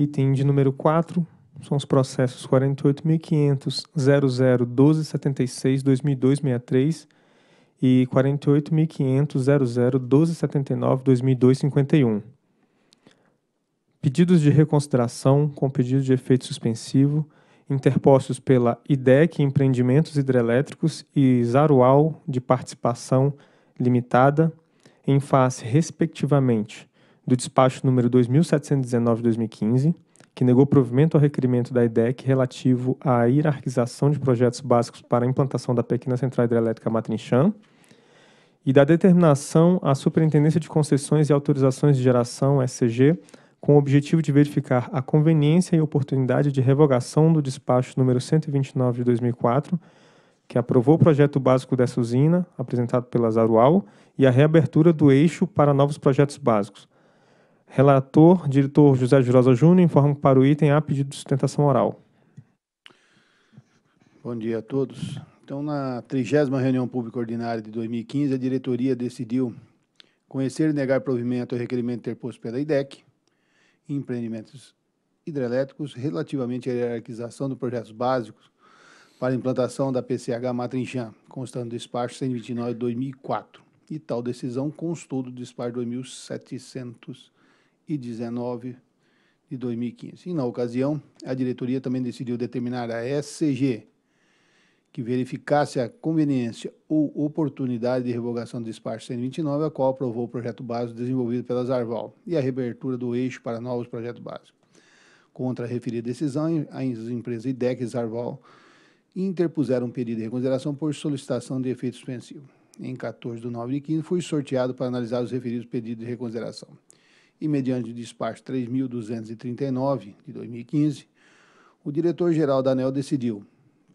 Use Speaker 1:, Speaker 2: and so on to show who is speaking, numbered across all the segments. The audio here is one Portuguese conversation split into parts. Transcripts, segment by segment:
Speaker 1: Item de número 4 são os processos 48.500 001276 2002 e 48.500 001279 2002 Pedidos de reconsideração com pedido de efeito suspensivo interpostos pela IDEC Empreendimentos Hidrelétricos e Zarual de Participação Limitada em face, respectivamente, do despacho número 2719-2015, que negou provimento ao requerimento da IDEC relativo à hierarquização de projetos básicos para a implantação da pequena central hidrelétrica Matrinchã, e da determinação à Superintendência de Concessões e Autorizações de Geração, SCG, com o objetivo de verificar a conveniência e oportunidade de revogação do despacho número 129 de 2004, que aprovou o projeto básico dessa usina, apresentado pela Zarual, e a reabertura do eixo para novos projetos básicos. Relator, diretor José Jurosa Júnior, informa para o item A pedido de sustentação oral.
Speaker 2: Bom dia a todos. Então, na trigésima reunião pública ordinária de 2015, a diretoria decidiu conhecer e negar provimento ao requerimento interposto pela IDEC, empreendimentos hidrelétricos relativamente à hierarquização dos projetos básicos para implantação da PCH Matrinchã, constando do despacho 129 de 2004. E tal decisão constou do despacho 2719 de 2015. E, na ocasião, a diretoria também decidiu determinar a SCG que verificasse a conveniência ou oportunidade de revogação do despacho 129, a qual aprovou o projeto básico desenvolvido pela Zarval e a reabertura do eixo para novos projetos básicos. Contra a referida decisão, as empresas IDEC e Zarval interpuseram um pedido de reconsideração por solicitação de efeito suspensivo. Em 14 de 9 de 15, foi sorteado para analisar os referidos pedidos de reconsideração. E, mediante o despacho 3.239 de 2015, o diretor-geral da ANEL decidiu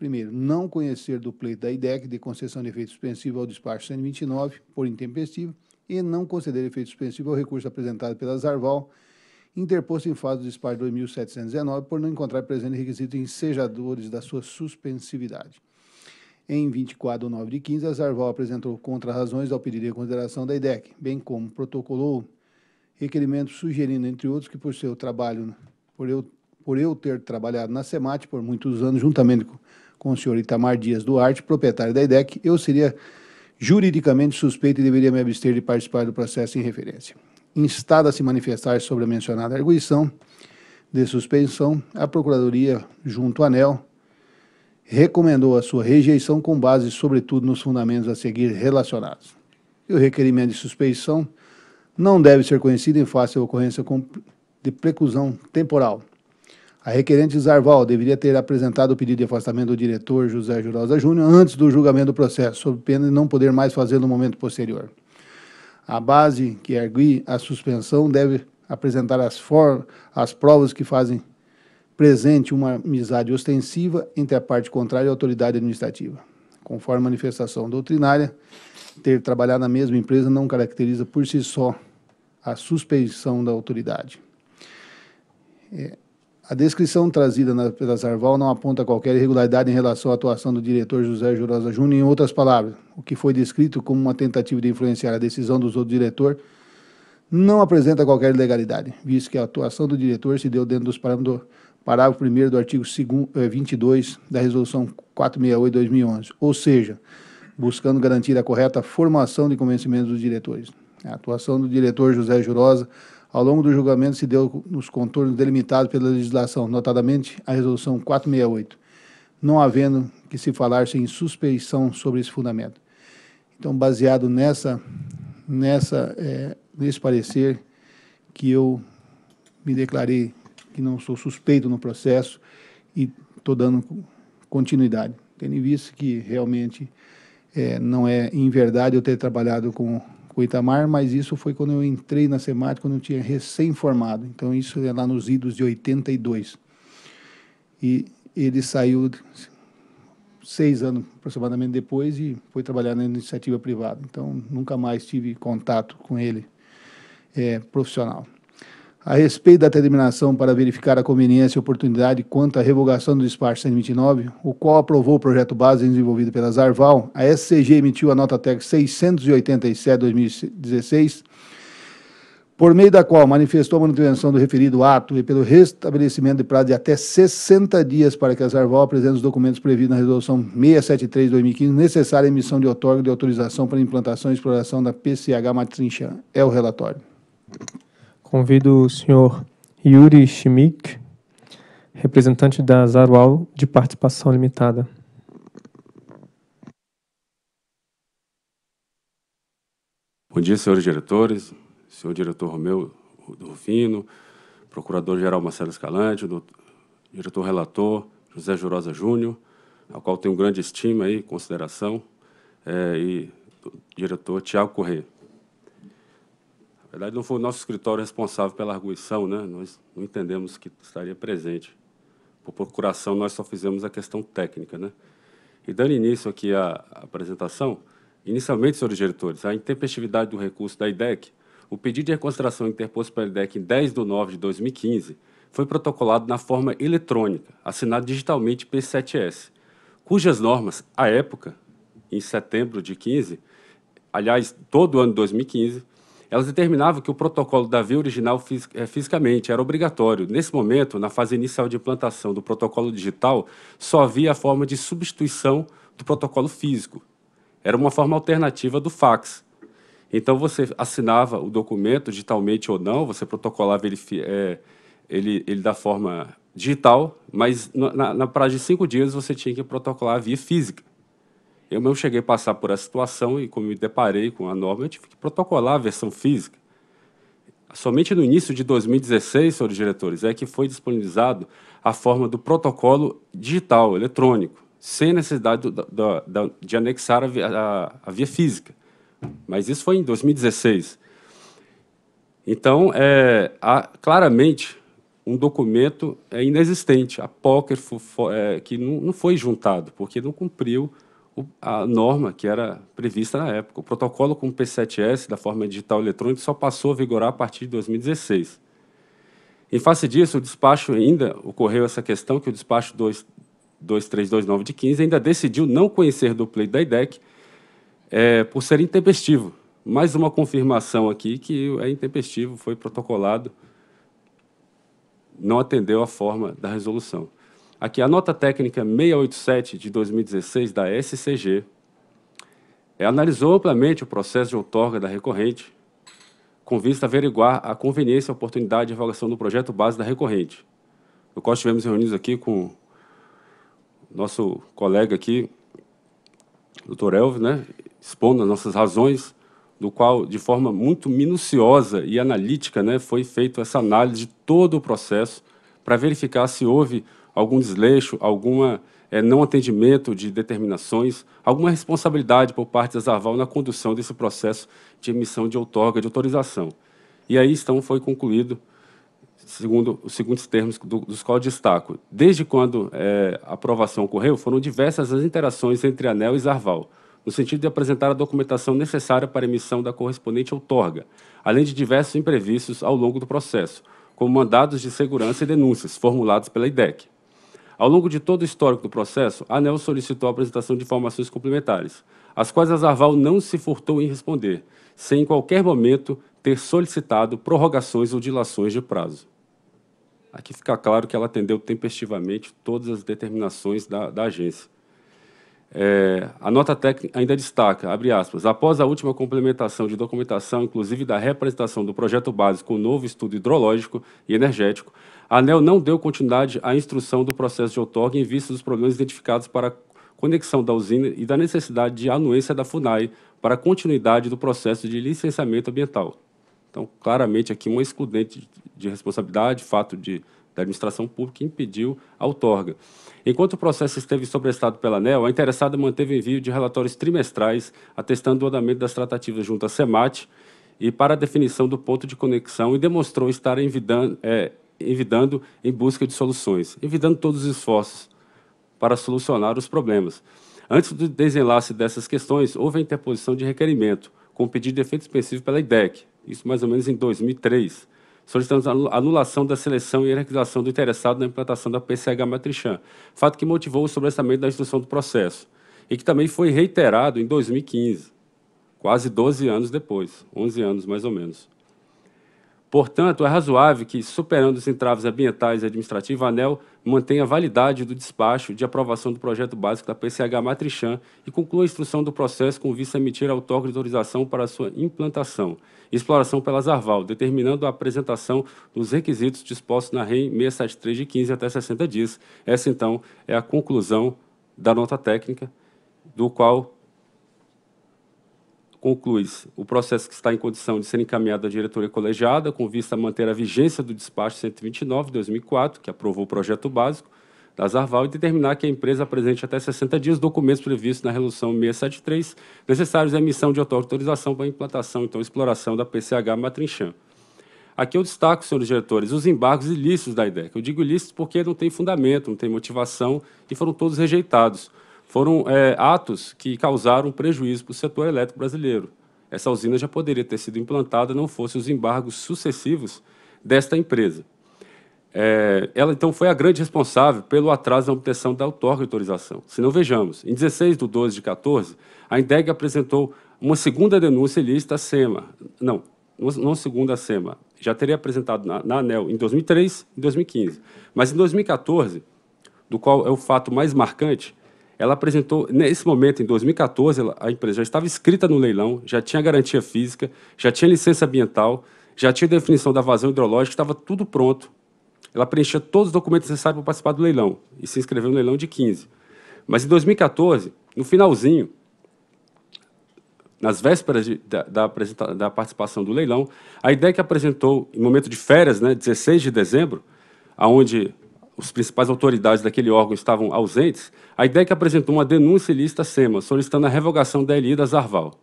Speaker 2: Primeiro, não conhecer do pleito da IDEC de concessão de efeito suspensivo ao despacho 129 por intempestivo e não conceder efeito suspensivo ao recurso apresentado pela Zarval, interposto em fase do despacho 2719 por não encontrar presente requisitos ensejadores da sua suspensividade. Em 24 de 9 de 15, a Zarval apresentou contra-razões ao pedido de consideração da IDEC, bem como protocolou requerimentos sugerindo, entre outros, que por seu trabalho, por eu, por eu ter trabalhado na SEMAT por muitos anos, juntamente com com o senhor Itamar Dias Duarte, proprietário da IDEC, eu seria juridicamente suspeito e deveria me abster de participar do processo em referência. Instada a se manifestar sobre a mencionada arguição de suspensão, a Procuradoria, junto à ANEL, recomendou a sua rejeição com base, sobretudo, nos fundamentos a seguir relacionados. E o requerimento de suspeição não deve ser conhecido em face à ocorrência de preclusão temporal, a requerente Zarval deveria ter apresentado o pedido de afastamento do diretor José Jurosa Júnior antes do julgamento do processo, sob pena de não poder mais fazê-lo no momento posterior. A base que ergui a suspensão deve apresentar as, as provas que fazem presente uma amizade ostensiva entre a parte contrária e a autoridade administrativa. Conforme a manifestação doutrinária, ter trabalhado na mesma empresa não caracteriza por si só a suspeição da autoridade. É, a descrição trazida na, pela Zarval não aponta qualquer irregularidade em relação à atuação do diretor José Jurosa Júnior, em outras palavras, o que foi descrito como uma tentativa de influenciar a decisão do outro diretor não apresenta qualquer ilegalidade, visto que a atuação do diretor se deu dentro dos parâmetros parágrafo 1 do artigo 22 eh, da Resolução 468-2011, ou seja, buscando garantir a correta formação de convencimento dos diretores. A atuação do diretor José Jurosa ao longo do julgamento se deu nos contornos delimitados pela legislação, notadamente a Resolução 468, não havendo que se falar sem suspeição sobre esse fundamento. Então, baseado nessa, nessa, é, nesse parecer, que eu me declarei que não sou suspeito no processo e estou dando continuidade, tendo visto que realmente é, não é em verdade eu ter trabalhado com o Itamar, mas isso foi quando eu entrei na SEMAT, quando eu tinha recém-formado. Então, isso é lá nos idos de 82. E ele saiu seis anos aproximadamente depois e foi trabalhar na iniciativa privada. Então, nunca mais tive contato com ele é, profissional a respeito da determinação para verificar a conveniência e oportunidade quanto à revogação do despacho 129, o qual aprovou o projeto base desenvolvido pela Zarval, a SCG emitiu a nota técnica 687-2016, por meio da qual manifestou a manutenção do referido ato e pelo restabelecimento de prazo de até 60 dias para que as Arval apresentem os documentos previstos na Resolução 673-2015, necessária emissão de outorga de autorização para implantação e exploração da PCH Matrinchã. É o relatório.
Speaker 1: Convido o senhor Yuri Chimik, representante da Zarual de Participação Limitada.
Speaker 3: Bom dia, senhores diretores, senhor diretor Romeu Rufino, procurador-geral Marcelo Escalante, diretor relator José Jurosa Júnior, ao qual tenho grande estima e consideração, é, e diretor Tiago Corrêa. Verdade, não foi o nosso escritório responsável pela arguição, né? nós não entendemos que estaria presente. Por procuração, nós só fizemos a questão técnica. Né? E dando início aqui à apresentação, inicialmente, senhores diretores, a intempestividade do recurso da IDEC o pedido de reconsideração interposto pela IDEC em 10 de nove de 2015 foi protocolado na forma eletrônica, assinado digitalmente P7S, cujas normas, à época, em setembro de 15, aliás, todo o ano de 2015, elas determinavam que o protocolo da via original eh, fisicamente era obrigatório. Nesse momento, na fase inicial de implantação do protocolo digital, só havia a forma de substituição do protocolo físico. Era uma forma alternativa do fax, então, você assinava o documento digitalmente ou não, você protocolava ele, é, ele, ele da forma digital, mas na, na de cinco dias você tinha que protocolar via física. Eu mesmo cheguei a passar por essa situação e, como me deparei com a norma, eu tive que protocolar a versão física. Somente no início de 2016, senhores diretores, é que foi disponibilizado a forma do protocolo digital, eletrônico, sem necessidade do, do, do, de anexar a, a, a via física. Mas isso foi em 2016. Então, é, há claramente um documento é, inexistente, apócrifo, é, que não, não, foi juntado, porque não cumpriu a norma que era prevista na época. O protocolo com o P7S, da forma digital eletrônica, só passou a vigorar a partir de 2016. Em face disso, o despacho ainda ocorreu essa questão que o despacho 2, 2329 de 15 ainda decidiu não conhecer do pleito da IDEC é, por ser intempestivo. Mais uma confirmação aqui que é intempestivo, foi protocolado, não atendeu a forma da resolução. Aqui, a nota técnica 687 de 2016 da SCG analisou amplamente o processo de outorga da recorrente, com vista a averiguar a conveniência e oportunidade de revogação do projeto base da recorrente. No qual estivemos reunidos aqui com nosso colega aqui, doutor Elvio, né, expondo as nossas razões, do qual, de forma muito minuciosa e analítica, né, foi feita essa análise de todo o processo para verificar se houve algum desleixo, alguma é, não atendimento de determinações, alguma responsabilidade por parte da Zarval na condução desse processo de emissão de outorga de autorização. E aí, então, foi concluído, segundo os seguintes termos do, dos quais destaco. Desde quando é, a aprovação ocorreu, foram diversas as interações entre ANEL e Zarval, no sentido de apresentar a documentação necessária para a emissão da correspondente outorga, além de diversos imprevistos ao longo do processo, como mandados de segurança e denúncias formulados pela IDEC. Ao longo de todo o histórico do processo, a ANEL solicitou a apresentação de informações complementares, as quais a Zarval não se furtou em responder, sem em qualquer momento ter solicitado prorrogações ou dilações de prazo. Aqui fica claro que ela atendeu tempestivamente todas as determinações da, da agência. É, a nota técnica ainda destaca, abre aspas, após a última complementação de documentação, inclusive da representação do projeto básico o novo estudo hidrológico e energético, a ANEL não deu continuidade à instrução do processo de outorga em vista dos problemas identificados para a conexão da usina e da necessidade de anuência da FUNAI para a continuidade do processo de licenciamento ambiental. Então, claramente aqui um excludente de responsabilidade, fato de, da administração pública impediu a outorga. Enquanto o processo esteve sobrestado pela ANEL, a interessada manteve envio de relatórios trimestrais atestando o andamento das tratativas junto à SEMAT e para a definição do ponto de conexão e demonstrou estar envidando, é, envidando em busca de soluções, envidando todos os esforços para solucionar os problemas. Antes do desenlace dessas questões, houve a interposição de requerimento, com pedido de efeito específico pela IDEC, isso mais ou menos em 2003, solicitamos a anulação da seleção e hierarquização do interessado na implantação da PCH Matrichan, fato que motivou o sobressamento da instrução do processo, e que também foi reiterado em 2015, quase 12 anos depois, 11 anos mais ou menos. Portanto, é razoável que, superando os entraves ambientais e administrativos, a ANEL mantenha a validade do despacho de aprovação do projeto básico da PCH Matrichan e conclua a instrução do processo com vista a emitir a outorga de autorização para sua implantação e exploração pela Zarval, determinando a apresentação dos requisitos dispostos na REM 673 de 15 até 60 dias. Essa, então, é a conclusão da nota técnica, do qual conclui o processo que está em condição de ser encaminhado à diretoria colegiada, com vista a manter a vigência do despacho 129 de 2004, que aprovou o projeto básico da Zarval, e determinar que a empresa apresente até 60 dias documentos previstos na Resolução 673, necessários à emissão de autorização para a implantação, então, exploração da PCH Matrinchã. Aqui eu destaco, senhores diretores, os embargos ilícitos da IDEC. Eu digo ilícitos porque não tem fundamento, não tem motivação e foram todos rejeitados foram é, atos que causaram prejuízo para o setor elétrico brasileiro. Essa usina já poderia ter sido implantada não fossem os embargos sucessivos desta empresa. É, ela, então, foi a grande responsável pelo atraso na obtenção da autorização. Se não vejamos, em 16 de 12 de 14, a INDEG apresentou uma segunda denúncia ilícita à SEMA. Não, não segunda à SEMA. Já teria apresentado na, na ANEL em 2003 e 2015. Mas em 2014, do qual é o fato mais marcante, ela apresentou, nesse momento, em 2014, a empresa já estava inscrita no leilão, já tinha garantia física, já tinha licença ambiental, já tinha definição da vazão hidrológica, estava tudo pronto. Ela preenchia todos os documentos necessários para participar do leilão e se inscreveu no leilão de 15. Mas em 2014, no finalzinho, nas vésperas de, da, da, da, participação do leilão, a ideia que apresentou, em momento de férias, né, 16 de dezembro, aonde as principais autoridades daquele órgão estavam ausentes, a IDEC apresentou uma denúncia ilícita SEMA, solicitando a revogação da LI da Zarval,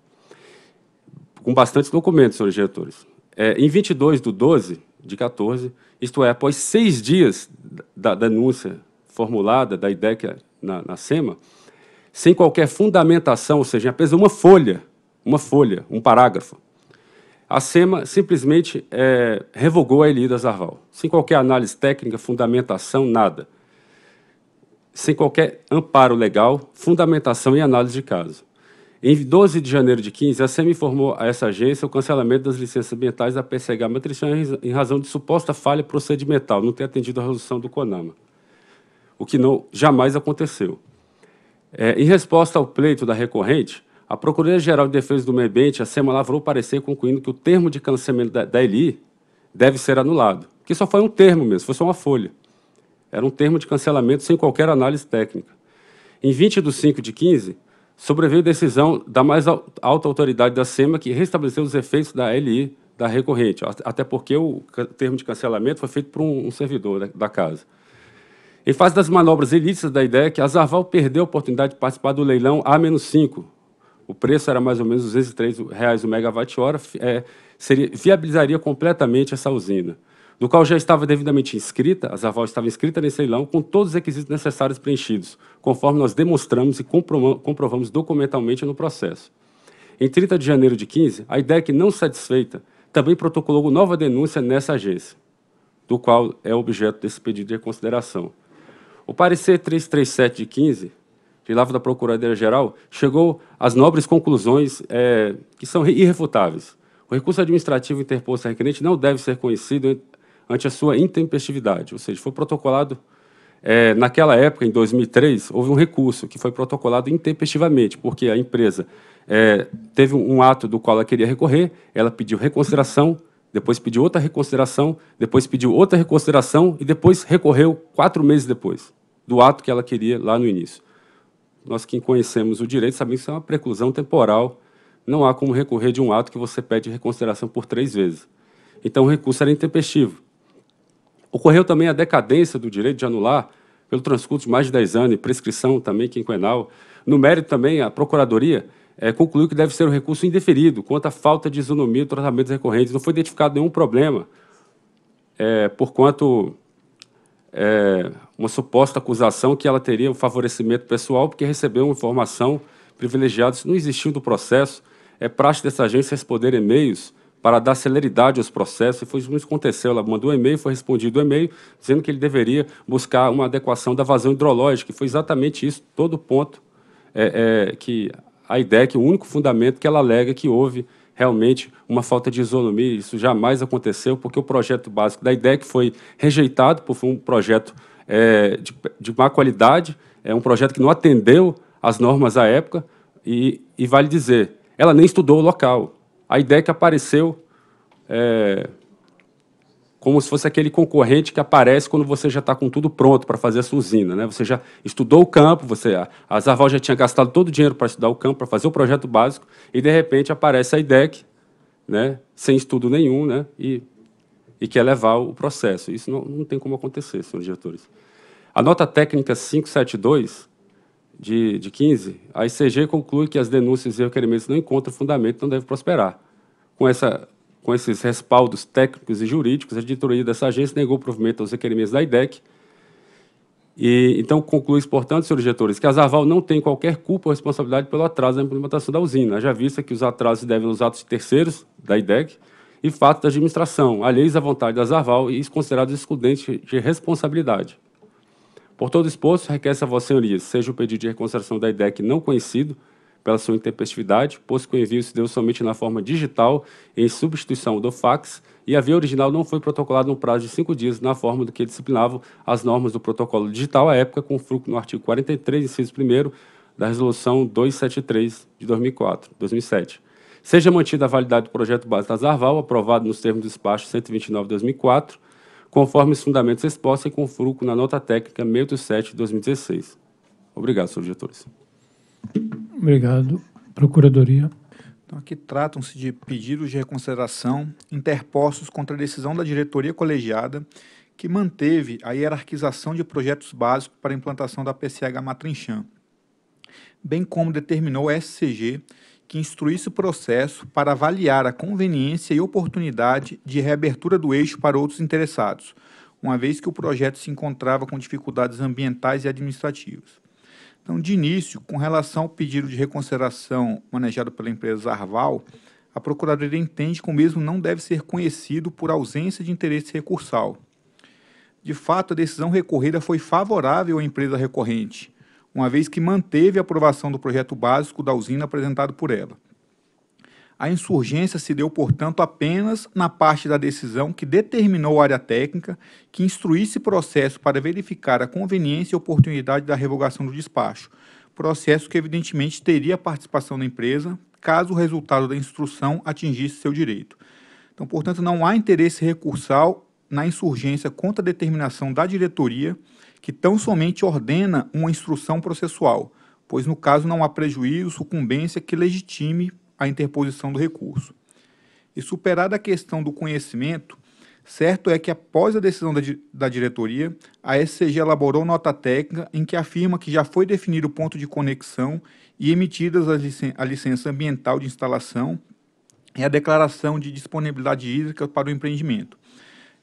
Speaker 3: com bastantes documentos, senhores diretores. É, em 22 de 12 de 14, isto é, após seis dias da denúncia formulada da IDEC na, na SEMA, sem qualquer fundamentação, ou seja, apenas uma folha, uma folha, um parágrafo, a SEMA simplesmente é, revogou a ELI da Zarval, sem qualquer análise técnica, fundamentação, nada. Sem qualquer amparo legal, fundamentação e análise de caso. Em 12 de janeiro de 15, a SEMA informou a essa agência o cancelamento das licenças ambientais da PCH Matrician em razão de suposta falha procedimental, não ter atendido a resolução do CONAMA, o que não jamais aconteceu. É, em resposta ao pleito da recorrente, a Procuradoria-Geral de Defesa do Meio Ambiente, a SEMA, lavrou parecer concluindo que o termo de cancelamento da, da ELI deve ser anulado, que só foi um termo mesmo, foi só uma folha. Era um termo de cancelamento sem qualquer análise técnica. Em 20 de 5 de 15, sobreveio decisão da mais alta autoridade da SEMA que restabeleceu os efeitos da LI da recorrente, até porque o termo de cancelamento foi feito por um, servidor da, casa. Em face das manobras ilícitas da IDEC, a Zarval perdeu a oportunidade de participar do leilão A-5, o preço era mais ou menos 203 reais o megawatt-hora, é, seria, viabilizaria completamente essa usina, do qual já estava devidamente inscrita, a Zaval estava inscrita nesse leilão, com todos os requisitos necessários preenchidos, conforme nós demonstramos e comprovamos documentalmente no processo. Em 30 de janeiro de 15, a IDEC, não satisfeita, também protocolou nova denúncia nessa agência, do qual é objeto desse pedido de reconsideração. O parecer 337 de 15 Lava da Procuradoria-Geral, chegou às nobres conclusões é, que são irrefutáveis. O recurso administrativo interposto a requerente não deve ser conhecido ante a sua intempestividade, ou seja, foi protocolado, é, naquela época, em 2003, houve um recurso que foi protocolado intempestivamente, porque a empresa é, teve um ato do qual ela queria recorrer, ela pediu reconsideração, depois pediu outra reconsideração, depois pediu outra reconsideração e depois recorreu quatro meses depois do ato que ela queria lá no início nós que conhecemos o direito sabemos que isso é uma preclusão temporal. Não há como recorrer de um ato que você pede reconsideração por três vezes. Então, o recurso era intempestivo. Ocorreu também a decadência do direito de anular pelo transcurso de mais de 10 anos, e prescrição também quinquenal. No mérito também, a Procuradoria é, concluiu que deve ser o recurso indeferido quanto à falta de isonomia do tratamento recorrentes. Não foi identificado nenhum problema, é, por quanto é, uma suposta acusação que ela teria um favorecimento pessoal porque recebeu uma informação privilegiada. Isso não existiu do processo. É praxe dessa agência responder e-mails para dar celeridade aos processos, e foi isso que aconteceu. Ela mandou um e-mail, foi respondido o e-mail, dizendo que ele deveria buscar uma adequação da vazão hidrológica, e foi exatamente isso, todo ponto, é, é, que a ideia, que o único fundamento que ela alega que houve realmente uma falta de isonomia. Isso jamais aconteceu, porque o projeto básico da IDEC foi rejeitado, por um projeto é, de, de má qualidade, é um projeto que não atendeu às normas à época, e, e vale dizer, ela nem estudou o local. A IDEC apareceu é, como se fosse aquele concorrente que aparece quando você já está com tudo pronto para fazer a sua usina. Né? Você já estudou o campo, você, a Zarval já tinha gastado todo o dinheiro para estudar o campo, para fazer o projeto básico, e de repente aparece a IDEC, né, sem estudo nenhum, né, e, e quer levar o processo. Isso não, não tem como acontecer, senhores diretores. A nota técnica 572 de, de 15, a ICG conclui que as denúncias e requerimentos não encontram fundamento não devem prosperar. Com essa com esses respaldos técnicos e jurídicos, a diretoria dessa agência negou provimento aos requerimentos da IDEC. E, então, conclui, portanto, senhores diretores, que a Zarval não tem qualquer culpa ou responsabilidade pelo atraso da implementação da usina, já vista que os atrasos devem aos atos terceiros da IDEC e fatos da administração, alheios à vontade da Zarval e considerados excludentes de responsabilidade. Por todo exposto, requer-se a Vossa Senhoria, seja o pedido de reconsideração da IDEC não conhecido, pela sua intempestividade, posto que o envio se deu somente na forma digital, em substituição do fax, e a via original não foi protocolada no prazo de cinco dias, na forma do que disciplinavam as normas do protocolo digital à época, com fruto no artigo 43, inciso 1 da Resolução 273 de 2004, 2007. Seja mantida a validade do projeto base da Zarval, aprovado nos termos do despacho 129 de 2004, conforme os fundamentos expostos e com fruto na nota técnica 687 de 2016. Obrigado, senhores diretores.
Speaker 4: Obrigado. Procuradoria.
Speaker 5: Então, aqui tratam-se de pedidos de reconsideração interpostos contra a decisão da diretoria colegiada que manteve a hierarquização de projetos básicos para a implantação da PCH Matrincham, bem como determinou a SCG que instruísse o processo para avaliar a conveniência e oportunidade de reabertura do eixo para outros interessados, uma vez que o projeto se encontrava com dificuldades ambientais e administrativas. Então, de início, com relação ao pedido de reconsideração manejado pela empresa Arval, a Procuradoria entende que o mesmo não deve ser conhecido por ausência de interesse recursal. De fato, a decisão recorrida foi favorável à empresa recorrente, uma vez que manteve a aprovação do projeto básico da usina apresentado por ela. A insurgência se deu, portanto, apenas na parte da decisão que determinou a área técnica que instruísse processo para verificar a conveniência e oportunidade da revogação do despacho, processo que evidentemente teria a participação da empresa caso o resultado da instrução atingisse seu direito. Então, portanto, não há interesse recursal na insurgência contra a determinação da diretoria que tão somente ordena uma instrução processual, pois no caso não há prejuízo, sucumbência que legitime a interposição do recurso. E superada a questão do conhecimento, certo é que após a decisão da, da diretoria, a SCG elaborou nota técnica em que afirma que já foi definido o ponto de conexão e emitidas a, licen a licença ambiental de instalação e a declaração de disponibilidade hídrica para o empreendimento.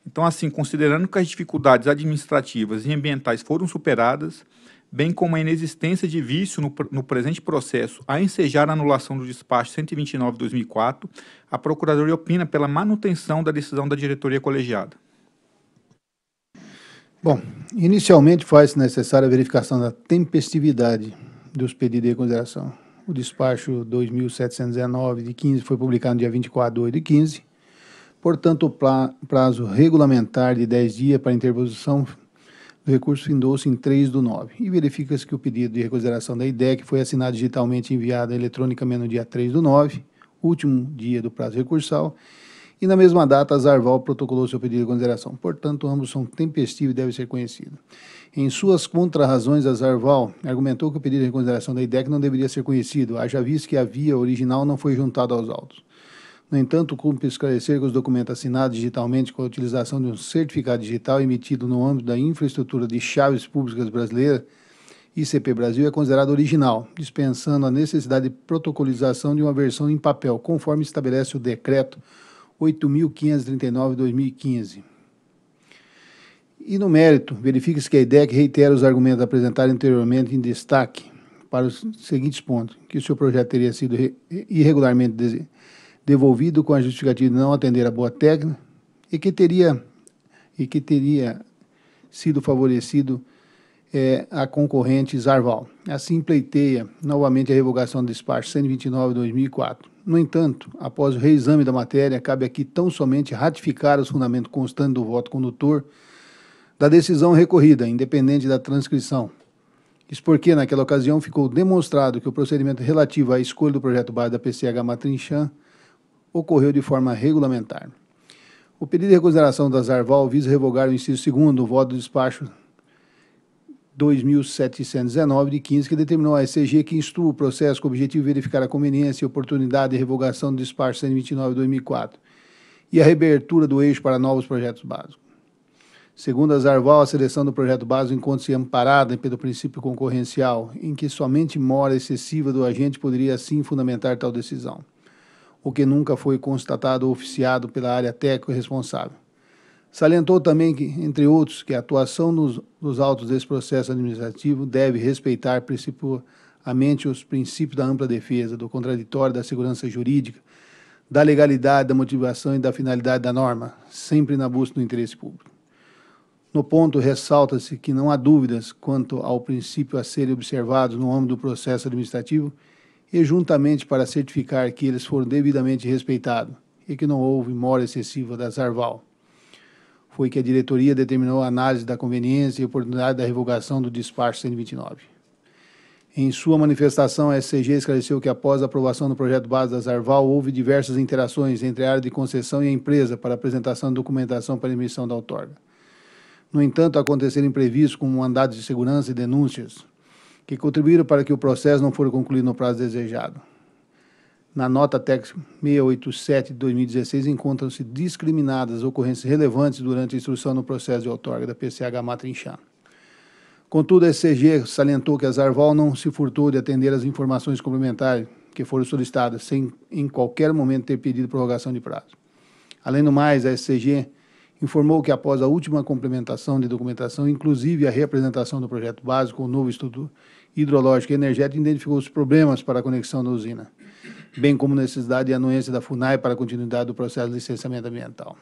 Speaker 5: Então, assim, considerando que as dificuldades administrativas e ambientais foram superadas, bem como a inexistência de vício no, no presente processo a ensejar a anulação do despacho 129-2004, a Procuradoria opina pela manutenção da decisão da diretoria colegiada.
Speaker 2: Bom, inicialmente faz-se necessária a verificação da tempestividade dos pedidos de reconsideração. O despacho 2719 de 15 foi publicado no dia 24 de 8 de 15. Portanto, o prazo regulamentar de 10 dias para interposição o recurso findou-se em 3 do 9 e verifica-se que o pedido de reconsideração da IDEC foi assinado digitalmente e enviado eletronicamente no dia 3 do 9, último dia do prazo recursal, e na mesma data a Zarval protocolou seu pedido de reconsideração. Portanto, ambos são tempestivos e devem ser conhecidos. Em suas contrarrazões, a Zarval argumentou que o pedido de reconsideração da IDEC não deveria ser conhecido, haja visto que a via original não foi juntada aos autos. No entanto, cumpre esclarecer que os documentos assinados digitalmente com a utilização de um certificado digital emitido no âmbito da infraestrutura de chaves públicas brasileira, ICP Brasil, é considerado original, dispensando a necessidade de protocolização de uma versão em papel, conforme estabelece o decreto 8.539-2015. E no mérito, verifica-se que a IDEC reitera os argumentos apresentados anteriormente em destaque para os seguintes pontos: que o seu projeto teria sido irregularmente devolvido com a justificativa de não atender a boa técnica e que teria, e que teria sido favorecido é a concorrente Zarval. Assim pleiteia novamente a revogação do despacho 129-2004. No entanto, após o reexame da matéria, cabe aqui tão somente ratificar os fundamentos constantes do voto condutor da decisão recorrida, independente da transcrição. Isso porque, naquela ocasião, ficou demonstrado que o procedimento relativo à escolha do projeto base da PCH Matrinchan ocorreu de forma regulamentar. O pedido de reconsideração da Zarval visa revogar o inciso 2 do voto do despacho 2719 de 15, que determinou a SCG que instrua o processo com o objetivo de verificar a conveniência e oportunidade de revogação do despacho 129 de 2004 e a reabertura do eixo para novos projetos básicos. Segundo a Zarval, a seleção do projeto básico encontra-se amparada pelo princípio concorrencial, em que somente mora excessiva do agente poderia assim fundamentar tal decisão, o que nunca foi constatado ou oficiado pela área técnica responsável. Salientou também que, entre outros, que a atuação nos, nos autos desse processo administrativo deve respeitar principalmente os princípios da ampla defesa, do contraditório, da segurança jurídica, da legalidade, da motivação e da finalidade da norma, sempre na busca do interesse público. No ponto, ressalta-se que não há dúvidas quanto ao princípio a serem observados no âmbito do processo administrativo e juntamente para certificar que eles foram devidamente respeitados e que não houve mora excessiva da Zarval foi que a diretoria determinou a análise da conveniência e oportunidade da revogação do despacho 129. Em sua manifestação, a SCG esclareceu que após a aprovação do projeto base da Zarval, houve diversas interações entre a área de concessão e a empresa para apresentação de documentação para emissão da outorga. No entanto, aconteceram imprevistos como mandados de segurança e denúncias, que contribuíram para que o processo não fosse concluído no prazo desejado. Na nota TEX 687 de 2016, encontram-se discriminadas ocorrências relevantes durante a instrução no processo de outorga da PCH Matrinchã. Contudo, a SCG salientou que a Zarval não se furtou de atender às informações complementares que foram solicitadas, sem em qualquer momento ter pedido prorrogação de prazo. Além do mais, a SCG informou que após a última complementação de documentação, inclusive a reapresentação do projeto básico, o novo estudo hidrológico e energético identificou os problemas para a conexão da usina bem como necessidade e anuência da FUNAI para a continuidade do processo de licenciamento ambiental.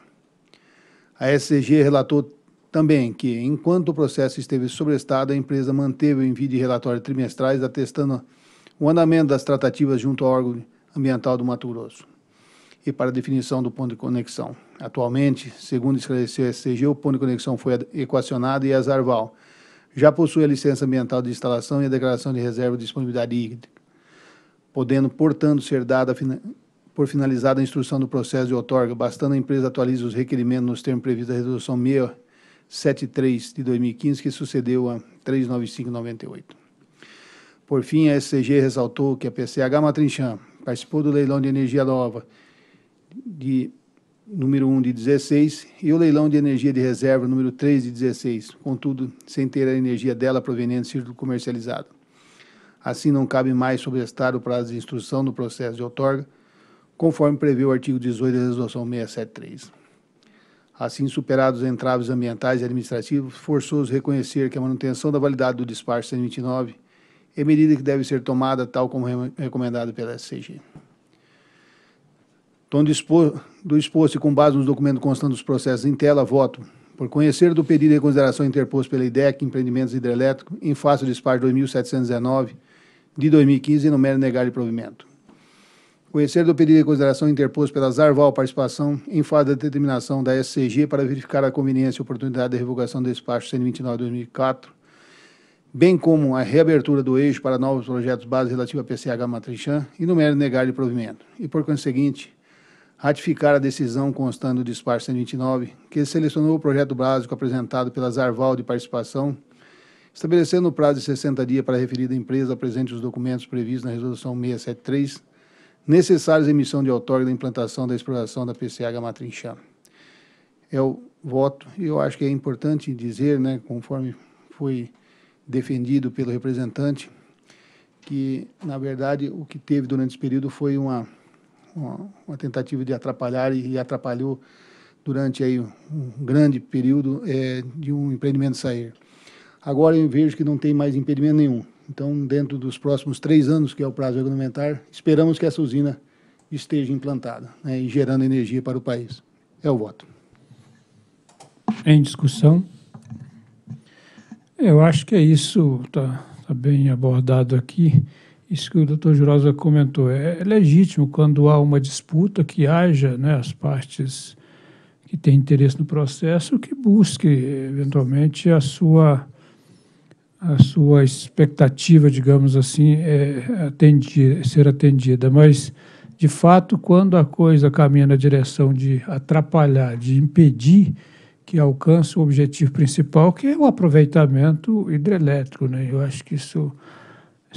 Speaker 2: A SCG relatou também que, enquanto o processo esteve sobrestado, a empresa manteve o envio de relatórios trimestrais atestando o andamento das tratativas junto ao órgão ambiental do Mato Grosso e para definição do ponto de conexão. Atualmente, segundo esclareceu a SCG, o ponto de conexão foi equacionado e a Zarval já possui a licença ambiental de instalação e a declaração de reserva de disponibilidade hídrica podendo, portanto, ser dada por finalizada a instrução do processo de outorga, bastando a empresa atualize os requerimentos nos termos previstos da Resolução 673 de 2015, que sucedeu a 39598. Por fim, a SCG ressaltou que a PCH Matrincham participou do leilão de energia nova de número 1 de 16 e o leilão de energia de reserva número 3 de 16, contudo, sem ter a energia dela proveniente do círculo comercializado. Assim, não cabe mais sobrestar o prazo de instrução do processo de outorga, conforme prevê o artigo 18 da Resolução 673. Assim, superados os entraves ambientais e administrativos, forçoso reconhecer que a manutenção da validade do despacho 129 é medida que deve ser tomada tal como recomendado pela SCG. Tom do exposto e com base nos documentos constantes dos processos em tela, voto por conhecer do pedido de consideração interposto pela IDEC Empreendimentos Hidrelétricos em face do despacho 2719 de 2015 no mero negar de provimento. Conhecer do pedido de consideração interposto pela Zarval Participação em fase da determinação da SCG para verificar a conveniência e oportunidade de revogação do despacho 129-2004, bem como a reabertura do eixo para novos projetos base relativos a PCH Matrichan e no mero negar de provimento. E, por conseguinte, ratificar a decisão constando do despacho 129, que selecionou o projeto básico apresentado pela Zarval de Participação estabelecendo no prazo de 60 dias para a referida empresa apresente os documentos previstos na Resolução 673, necessários à emissão de outorga da implantação da exploração da PCH Matrinchã. É o voto, e eu acho que é importante dizer, né, conforme foi defendido pelo representante, que, na verdade, o que teve durante esse período foi uma, uma, uma tentativa de atrapalhar e, e, atrapalhou durante aí um grande período é, de um empreendimento sair. Agora eu vejo que não tem mais impedimento nenhum. Então, dentro dos próximos três anos, que é o prazo regulamentar, esperamos que essa usina esteja implantada né, e gerando energia para o país. É o voto.
Speaker 4: Em discussão. Eu acho que é isso, está tá bem abordado aqui. Isso que o doutor Jurosa comentou. É, é legítimo quando há uma disputa que haja né, as partes que têm interesse no processo que busque, eventualmente, a sua, a sua expectativa, digamos assim, é, atendi, ser atendida. Mas, de fato, quando a coisa caminha na direção de atrapalhar, de impedir que alcance o objetivo principal, que é o aproveitamento hidrelétrico. Né? Eu acho que isso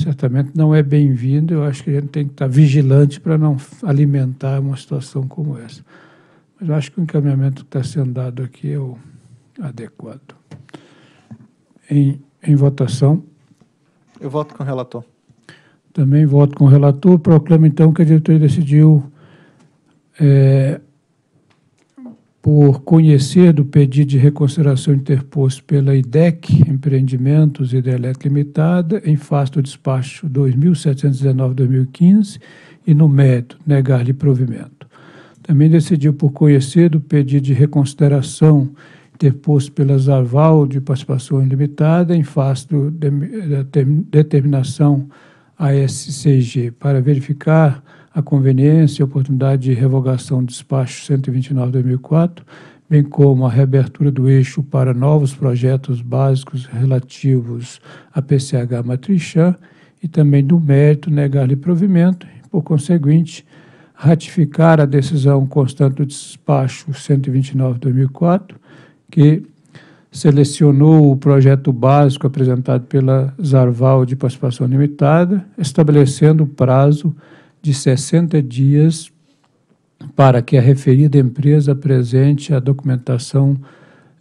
Speaker 4: certamente não é bem-vindo, eu acho que a gente tem que estar vigilante para não alimentar uma situação como essa. Mas eu acho que o encaminhamento que está sendo dado aqui é o adequado. Em, em votação.
Speaker 5: Eu voto com o relator.
Speaker 4: Também voto com o relator. Proclamo, então, que a diretoria decidiu é, por conhecer do pedido de reconsideração interposto pela IDEC, Empreendimentos Hidrelétrica Limitada, em face do despacho 2719-2015 e no mérito negar-lhe provimento. Também decidiu por conhecer do pedido de reconsideração interposto pela Zarval de Participação Ilimitada, em face da determinação ASCG para verificar a conveniência e oportunidade de revogação do despacho 129-2004, bem como a reabertura do eixo para novos projetos básicos relativos à PCH Matrixã e também do mérito negar-lhe provimento e, por conseguinte, ratificar a decisão constante do despacho 129-2004, que selecionou o projeto básico apresentado pela Zarval de Participação Limitada, estabelecendo o prazo de 60 dias para que a referida empresa apresente a documentação,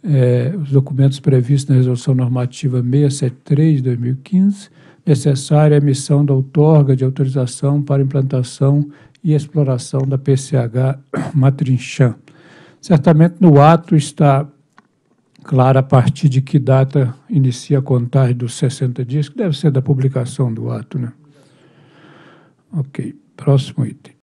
Speaker 4: eh, os documentos previstos na Resolução Normativa 673 de 2015, necessária a emissão da outorga de autorização para implantação e exploração da PCH Matrinchã. Certamente no ato está claro a partir de que data inicia a contagem dos 60 dias, que deve ser da publicação do ato, né? Ok. პროსმუიტი